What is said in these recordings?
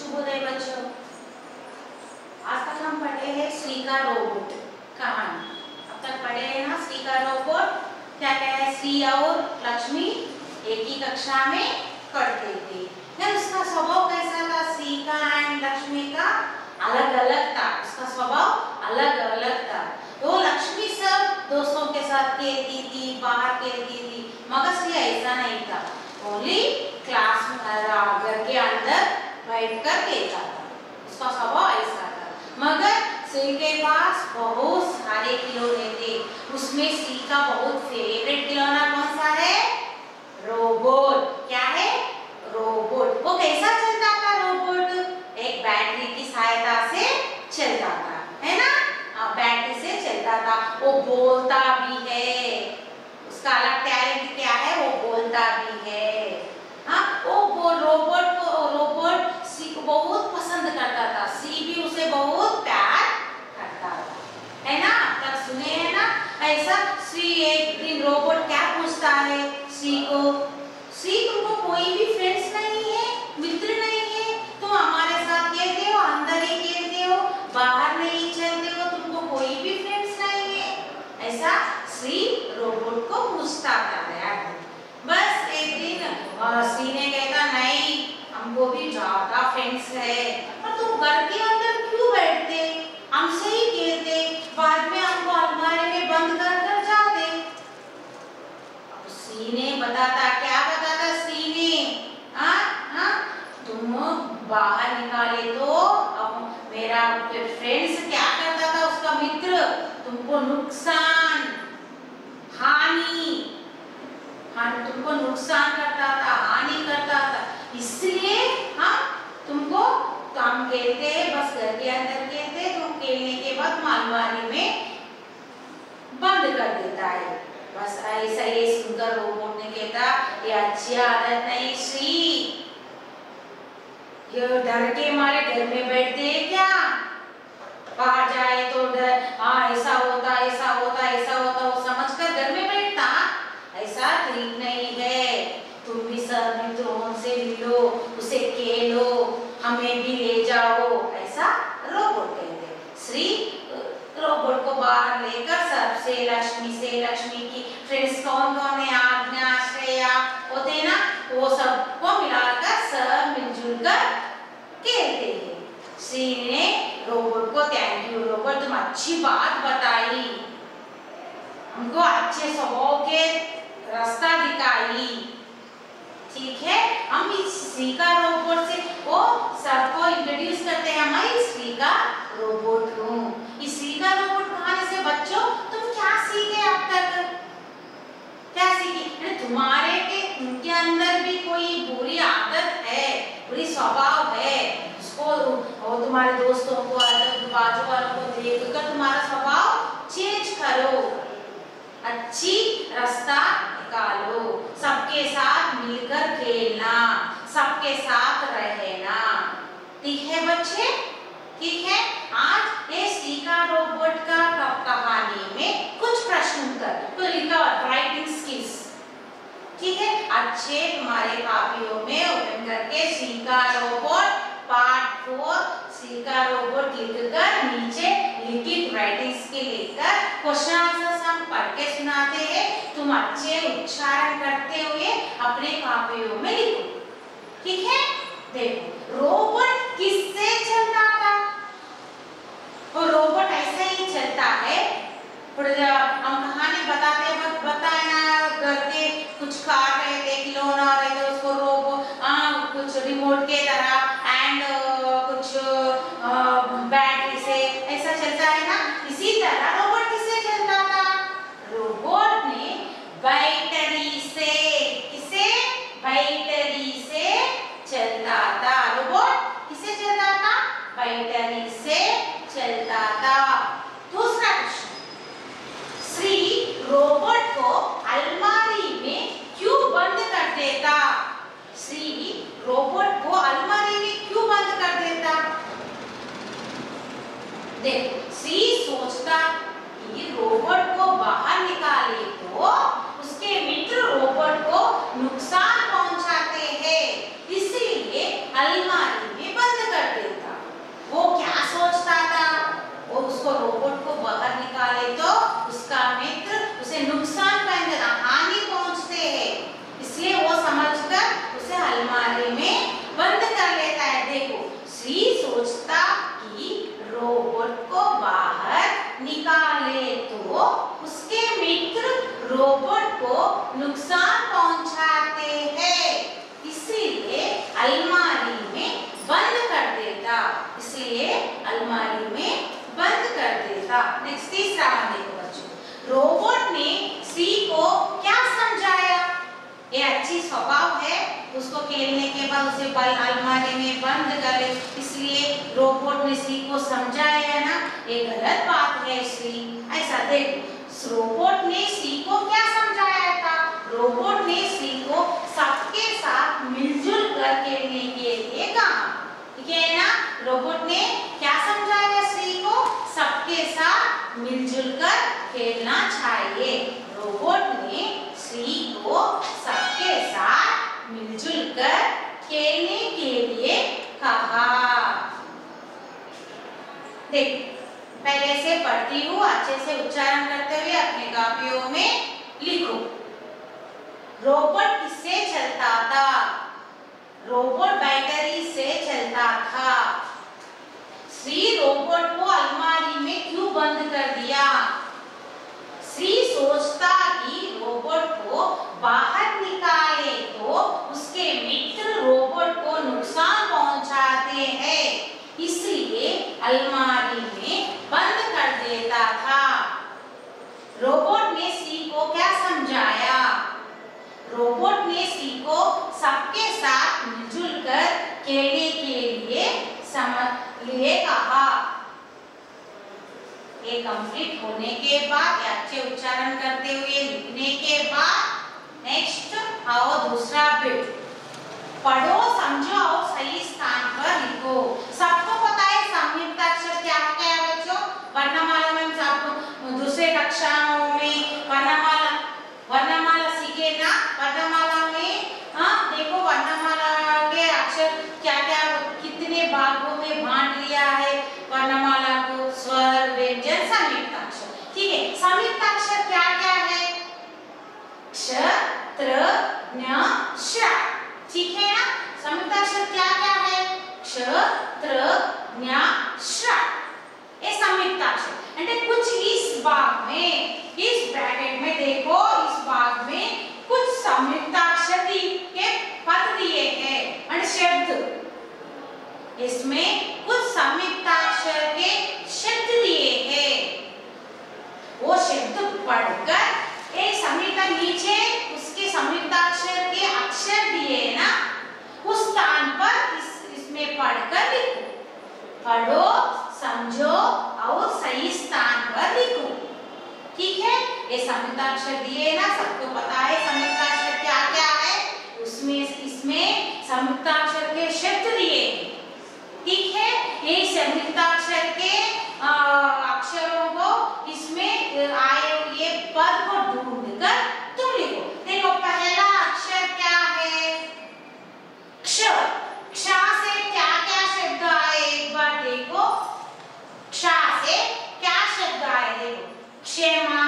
शुभोदय बच्चों। आज तक हम पढ़े हैं रोबोट कहानी। अब तक पढ़े हैं ना रोबोट? क्या क्या है? श्री और लक्ष्मी एक ही कक्षा में पढ़ते थे। फिर उसका स्वभाव कैसा था? एंड लक्ष्मी का अलग अलग था। उसका स्वभाव अलग अलग था। वो लक्ष्मी सब दोस्तों के साथ खेलती थी, बाहर खेलती थी, मगर श्री ऐसा नहीं था। ओनली क्लास घर के अंदर बैठकर खेलता था। उसका स्वभाव ऐसा था। मगर श्री के पास बहुत सारे खिलौने थे। उसमें श्री का बहुत फेवरेट खिलौना कौन सा है? रोबोट। क्या है? रोबोट। वो कैसा चलता था रोबोट? एक बैटरी की सहायता से चलता था है ना? हाँ, बैटरी से चलता था। वो बोलता भी है। उसका अलग टैलेंट क्या है वो बोलता भी है हाँ वो वो रोबोट को रोबोट सी को बहुत पसंद करता था सी भी उसे बहुत प्यार करता था है ना अब तक सुने हैं ना ऐसा सी एक रोबोट क्या पूछता है? सी को सी तुमको कोई भी फ्रेंड्स नहीं है मित्र नहीं है तुम हमारे साथ खेलते हो अंदर ही खेलते हो बाहर नहीं चलते हो तुमको कोई भी फ्रेंड्स नहीं है ऐसा श्री रोबोट को पूछता था यार बस एक दिन श्री ने कहता नहीं हमको भी ज़्यादा फ्रेंड्स है पर तुम घर के अंदर क्यों बैठते हमसे ही खेलते बाद में हमको अलमारी में बंद कर कर जाते अब श्री ने बताता क्या बताता श्री ने हाँ हाँ तुम बाहर निकाले तो अब मेरा फ्रेंड्स क्या करता था उसका मित्र तुमको नुकसान हानि हाँ तुमको नुकसान करता था, हानि करता था। इसलिए हम तुमको तो हम खेलते बस घर के अंदर खेलते तुम खेलने के बाद मालवानी में बंद कर देता है। बस ऐसा ये सुनकर रोबोट ने कहता ये अच्छी आदत नहीं, श्री। ये डर के मारे घर में बैठते हैं क्या? बाहर जाए तो डर। हाँ ऐसा होता ऐसा होता ऐसा होता वो समझ कर घर में बैठता ऐसा ठीक नहीं है तुम भी सब से मिलो उसे खेलो, हमें भी ले जाओ, ऐसा रोबोट कहते श्री रोबोट को बाहर लेकर सबसे लक्ष्मी से लक्ष्मी की फ्रेंड्स कौन कौन है? आज्ञा, श्रेया, होते ना? वो सबको मिलाकर, सब मिलजुल कर खेलते हैं। श्री ने रोबोट को थैंक यू रोबोट तुम अच्छी बात बताई। हमको अच्छे स्वभाव के रास्ता दिखाई। ठीक है? हम इस सीका रोबोट से वो सबको इंट्रोड्यूस करते हैं हमारी सीका रोबोट हूँ इस सीका रोबोट कहानी से, बच्चों, तुम क्या सीखे अब तक? क्या सीखे? तुम्हारे के, उनके अंदर भी कोई बुरी आदत है, बुरी स्वभाव है उसको? और तुम्हारे दोस्तों को बाजू वालों को देखकर तुम्हारा स्वभाव चेंज करो। अच्छी रास्ता निकालो सबके साथ मिलकर खेलना, सबके साथ रहना। ठीक है बच्चे? ठीक है? आज ये सीका रोबोट का कहानी में कुछ प्रश्न उत्तर। तो लिखा राइटिंग स्किल्स ठीक है? अच्छे तुम्हारे कापियों में ओपन करके सीका रोबोट पार्ट फोर सीका रोबोट लिखकर नीचे लिखित राइटिंग स्किल लिखकर क्वेश्चन आंसर हम पढ़ के सुनाते हैं तुम अच्छे उच्चारण करते हुए अपने कापियों में लिखो ठीक है देखो रोबोट किससे चलता था वो रोबोट ऐसे ही चलता है हम कहानी बताते वक्त बताए ना करके कुछ कार रहे थे खिलौना रहे थे उसको रोबो हाँ कुछ रिमोट के तरह एंड कुछ बैटरी से ऐसा चलता है ना इसी तरह रोबोट किससे चलता था रोबोट ने बैटरी से किसे बैटरी से चलता था रोबोट किसे चलता था बैटरी से चलता था दूसरा प्रश्न श्री रोबोट को अलमारी में क्यों बंद कर देता श्री रोबोट को अलमारी में क्यों बंद कर देता देखो श्री सोचता कि रोबोट को बाहर निकाले तो रोबोट को नुकसान पहुंचाते हैं। इसीलिए अलमारी में बंद कर देता। इसलिए अलमारी में बंद कर देता। नेक्स्ट तीसरा वन देखो बच्चों। रोबोट ने सी को क्या समझाया? ये अच्छी स्वभाव है। उसको खेलने के बाद उसे बल अलमारी में बंद करे। इसलिए रोबोट ने सी को समझाया ना? ये गलत बात है सी ऐसा देखो। रोबोट ने सी को क्या समझाया था? रोबोट ने सी को सबके साथ मिलजुल कर खेलने के लिए कहा। ठीक है ना? रोबोट ने क्या समझाया श्री को? सबके साथ मिलजुल कर खेलना चाहिए। रोबोट ने सी को सबके साथ मिलजुल कर खेलने के लिए कहा देख पहले से पढ़ती हूँ, अच्छे से उच्चारण करते हुए अपने कापियों में लिखो। रोबोट किससे चलता था? रोबोट बैटरी से चलता था। श्री रोबोट को अलमारी में क्यों बंद कर दिया श्री सोचता कि रोबोट को बाहर निकाले तो उसके मित्र रोबोट को नुकसान पहुंचाते हैं इसलिए अलमारी में बंद कर देता था रोबोट ने सी को क्या समझाया रोबोट ने सी को सबके साथ मिलजुल कर खेलने के लिए समझ लिए कहा ये कंप्लीट होने के बाद अच्छे उच्चारण करते हुए लिखने के बाद नेक्स्ट आओ दूसरा बिट पढ़ो समझो और सही स्थान पर लिखो। सबको पता है संयुक्त अक्षर क्या होता है बच्चों? वर्णमाला में आपको दूसरे कक्षाओं में वर्णमाला वर्णमाला सीखे ना वर्णमाला में हाँ देखो वर्णमाला के अक्षर क्या क्या कितने भागों में बांट लिया है वर्णमाला को स्वर व्यंजन संयुक्त अक्षर ठीक है संयुक्त अक्षर क्या क्या है क्ष त्र ञ श ठीक है ना संयुक्त अक्षर क्या क्या है क्ष त्र ञ श ये संयुक्त अक्षर అంటే कुछ इस भाग में। इस ब्रैकेट में देखो, इस भाग में कुछ संयुक्ताक्षर के पद दिए हैं और शब्द इसमें कुछ संयुक्ताक्षर के शब्द दिए हैं। वो शब्द पढ़कर एक संयुक्त नीचे, उसके संयुक्ताक्षर के अक्षर दिए ना, उस स्थान पर इस, इसमें पढ़कर लिखो। पढ़ो, समझो और सही स्थान पर लिखो ठीक है ये संयुक्ताक्षर दिए ना, सबको पता है संयुक्ताक्षर क्या क्या है। उसमें, इसमें संयुक्ताक्षर के शब्द दिए। ठीक है? ये संयुक्ताक्षर के अक्षरों को इसमें आए हुए पद को ढूंढकर तुम लिखो देखो पहला अक्षर क्या है क्ष क्ष से क्या क्या शब्द आए एक बार देखो क्ष से क्या शब्द आए देखो क्षमा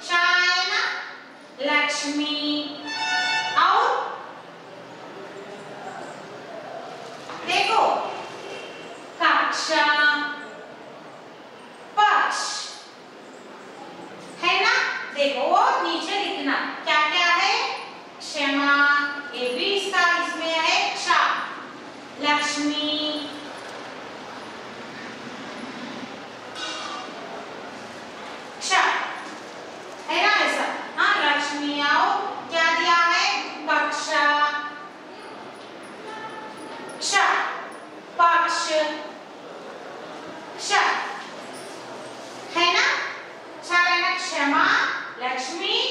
क्ष है ना लक्ष्मी और देखो कक्षा पक्ष है ना देखो वो नीचे लिखना क्या क्या है क्षमा ये भी इसका इसमें हैक्षा लक्ष्मीक्षा है ना ऐसा हाँ लक्ष्मी आओ क्या दिया है कक्षा क्ष पक्ष क्ष है ना है ना क्षमा लक्ष्मी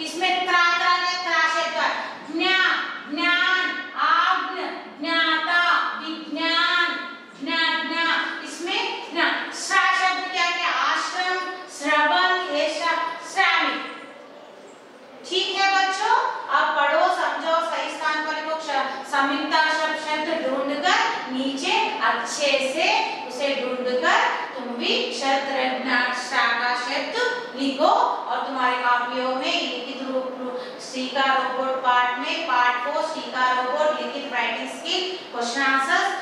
इसमें त्रास ठीक है रोबोट लिखित राइटिंग स्किल क्वेश्चन आंसर